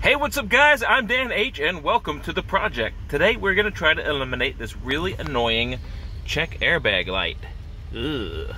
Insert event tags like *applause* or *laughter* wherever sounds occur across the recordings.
Hey, what's up guys? I'm Dan H and welcome to the project. Today we're gonna try to eliminate this really annoying check airbag light. Ugh.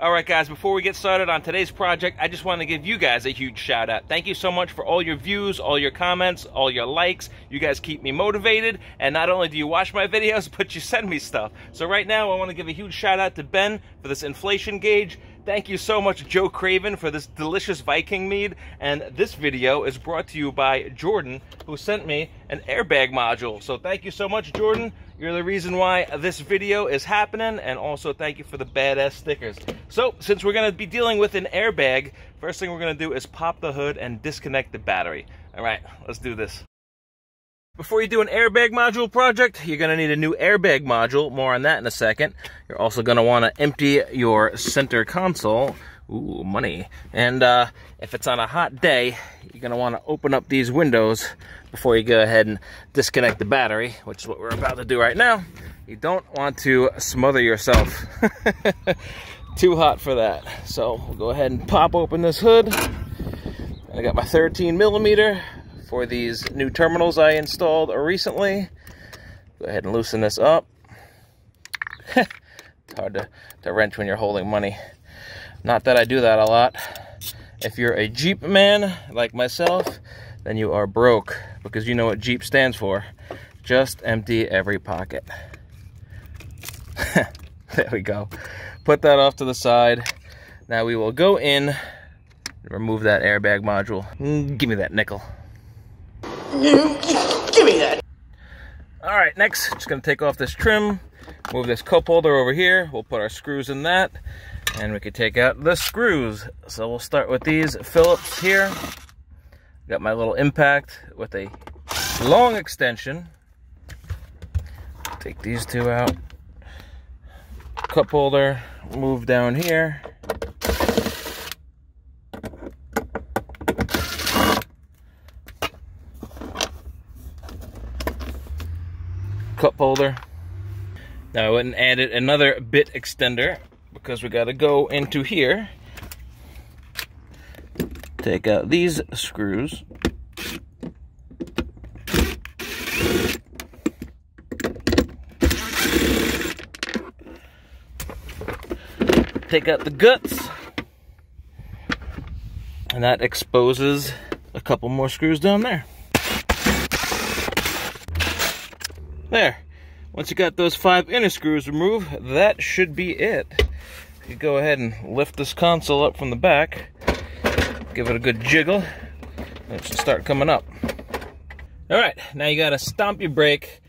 All right, guys, before we get started on today's project, I just want to give you guys a huge shout out. Thank you so much for all your views, all your comments, all your likes. You guys keep me motivated, and not only do you watch my *laughs* videos, but you send me stuff. So right now, I want to give a huge shout out to Ben for this inflation gauge. Thank you so much, Joe Craven, for this delicious Viking mead. And this video is brought to you by Jordan, who sent me an airbag module. So thank you so much, Jordan. You're the reason why this video is happening, and also thank you for the badass stickers. So, since we're gonna be dealing with an airbag, first thing we're gonna do is pop the hood and disconnect the battery. All right, let's do this. Before you do an airbag module project, you're gonna need a new airbag module. More on that in a second. You're also gonna wanna empty your center console Ooh, money. And uh, if it's on a hot day, you're gonna wanna open up these windows before you go ahead and disconnect the battery, which is what we're about to do right now. You don't want to smother yourself. *laughs* Too hot for that. So we'll go ahead and pop open this hood. I got my 13 millimeter for these new terminals I installed recently. Go ahead and loosen this up. *laughs* it's hard to, to wrench when you're holding money. Not that I do that a lot. If you're a Jeep man like myself, then you are broke because you know what Jeep stands for. Just empty every pocket. *laughs* there we go. Put that off to the side. Now we will go in remove that airbag module. Mm, give me that nickel. Give me that. All right, next, just gonna take off this trim, move this cup holder over here. We'll put our screws in that and we could take out the screws. So we'll start with these Phillips here. Got my little impact with a long extension. Take these two out. Cup holder, move down here. Holder. Now I went and added another bit extender because we got to go into here, take out these screws, take out the guts, and that exposes a couple more screws down there. There. Once you got those five inner screws removed, that should be it you go ahead and lift this console up from the back, give it a good jiggle, and it should start coming up. All right, now you gotta stomp your brake,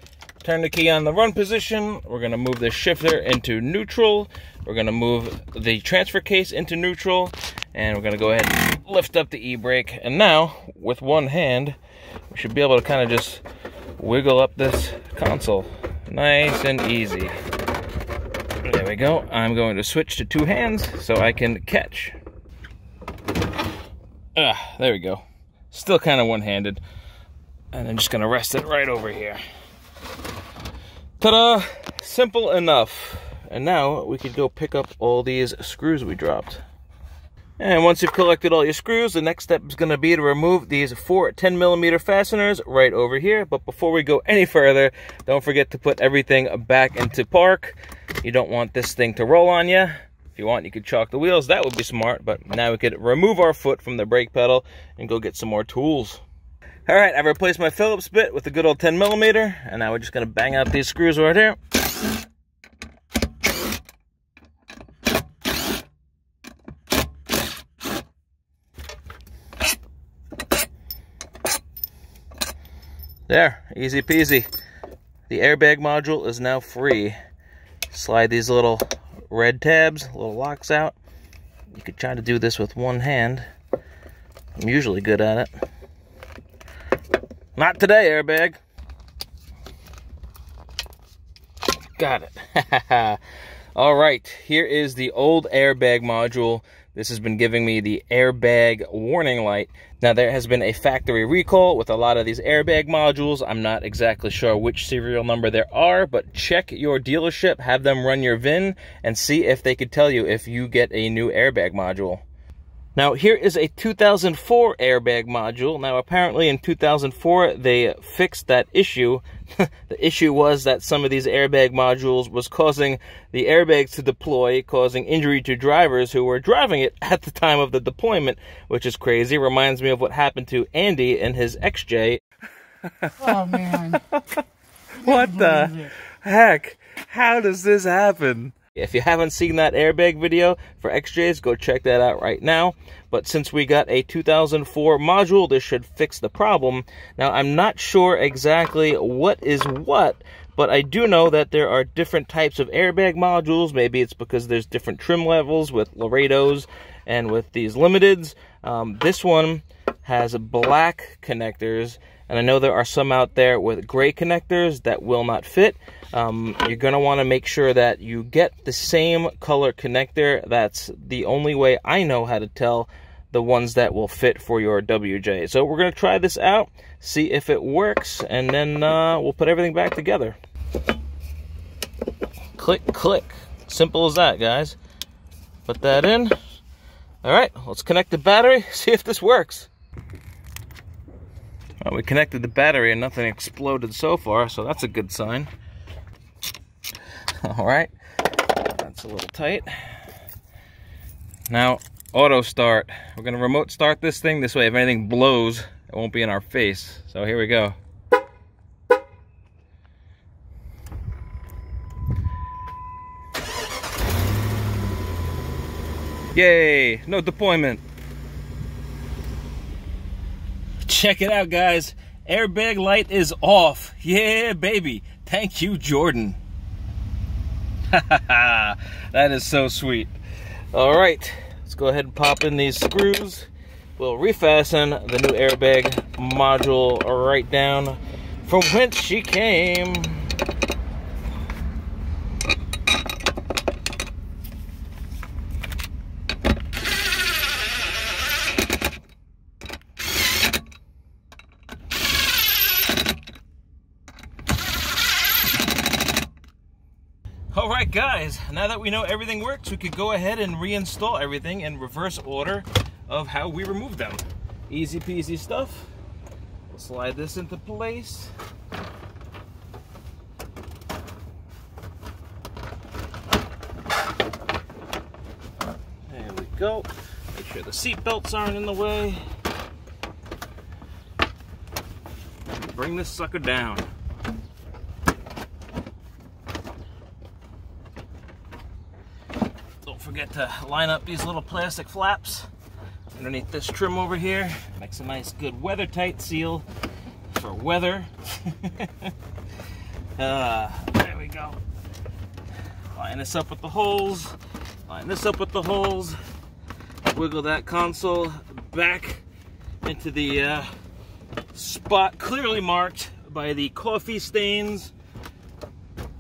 turn the key on the run position. We're gonna move the shifter into neutral. We're gonna move the transfer case into neutral, and we're gonna go ahead and lift up the e-brake. And now, with one hand, we should be able to kind of just wiggle up this console. Nice and easy. There we go. I'm going to switch to two hands so I can catch. Ah, there we go. Still kind of one-handed. And I'm just going to rest it right over here. Ta-da! Simple enough. And now we can go pick up all these screws we dropped. And once you've collected all your screws, the next step is going to be to remove these four 10 millimeter fasteners right over here. But before we go any further, don't forget to put everything back into park. You don't want this thing to roll on you. If you want, you could chalk the wheels. That would be smart. But now we could remove our foot from the brake pedal and go get some more tools. All right, I've replaced my Phillips bit with a good old 10 millimeter. And now we're just going to bang out these screws right here. There, easy peasy. The airbag module is now free. Slide these little red tabs, little locks out. You could try to do this with one hand. I'm usually good at it. Not today, airbag. Got it. *laughs* All right, here is the old airbag module this has been giving me the airbag warning light. Now, there has been a factory recall with a lot of these airbag modules. I'm not exactly sure which serial number there are, but check your dealership, have them run your VIN, and see if they could tell you if you get a new airbag module. Now, here is a 2004 airbag module. Now, apparently in 2004, they fixed that issue. *laughs* the issue was that some of these airbag modules was causing the airbags to deploy, causing injury to drivers who were driving it at the time of the deployment, which is crazy. Reminds me of what happened to Andy and his XJ. *laughs* oh, man. *laughs* what the heck? How does this happen? If you haven't seen that airbag video for XJs, go check that out right now. But since we got a 2004 module, this should fix the problem. Now, I'm not sure exactly what is what, but I do know that there are different types of airbag modules. Maybe it's because there's different trim levels with Laredos and with these limiteds. Um, this one has black connectors and I know there are some out there with gray connectors that will not fit. Um, you're going to want to make sure that you get the same color connector. That's the only way I know how to tell the ones that will fit for your WJ. So we're going to try this out, see if it works, and then uh, we'll put everything back together. Click, click. Simple as that, guys. Put that in. All right, let's connect the battery, *laughs* see if this works. Well, we connected the battery and nothing exploded so far, so that's a good sign. *laughs* All right, that's a little tight. Now, auto start. We're gonna remote start this thing. This way, if anything blows, it won't be in our face. So here we go. Yay, no deployment. Check it out, guys. Airbag light is off. Yeah, baby. Thank you, Jordan. *laughs* that is so sweet. All right, let's go ahead and pop in these screws. We'll refasten the new airbag module right down from whence she came. All right, guys, now that we know everything works, we could go ahead and reinstall everything in reverse order of how we remove them. Easy peasy stuff. We'll slide this into place. There we go. Make sure the seat belts aren't in the way. Bring this sucker down. Forget to line up these little plastic flaps underneath this trim over here. Makes a nice good weather tight seal for weather. *laughs* uh, there we go. Line this up with the holes. Line this up with the holes. Wiggle that console back into the uh, spot clearly marked by the coffee stains.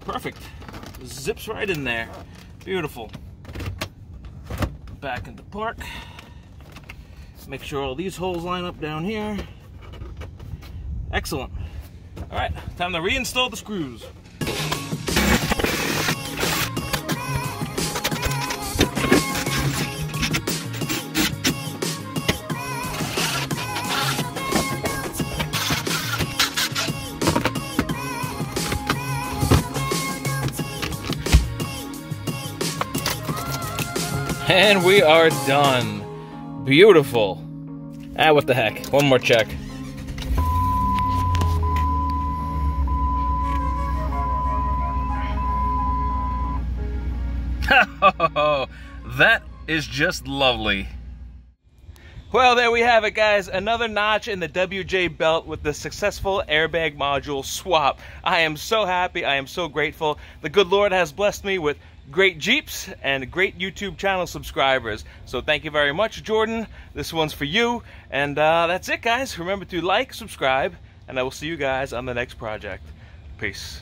Perfect. Zips right in there. Beautiful back into the park. Make sure all these holes line up down here. Excellent. All right, time to reinstall the screws. And we are done. Beautiful. Ah, what the heck. One more check. *laughs* that is just lovely. Well, there we have it, guys. Another notch in the WJ belt with the successful airbag module swap. I am so happy. I am so grateful. The good Lord has blessed me with great Jeeps and great YouTube channel subscribers. So thank you very much, Jordan. This one's for you. And uh, that's it, guys. Remember to like, subscribe, and I will see you guys on the next project. Peace.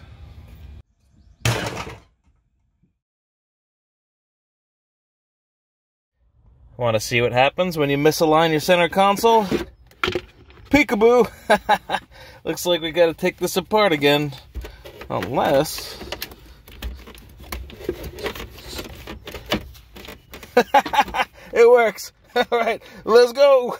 Want to see what happens when you misalign your center console? Peekaboo! *laughs* Looks like we gotta take this apart again. Unless... *laughs* it works. *laughs* All right, let's go.